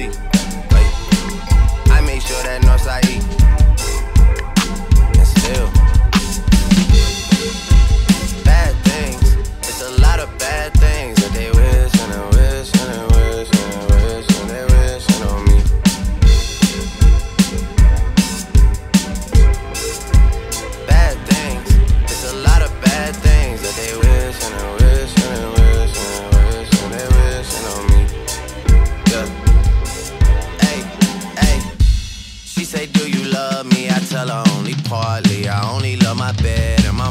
On love me? I tell her only partly. I only love my bed and my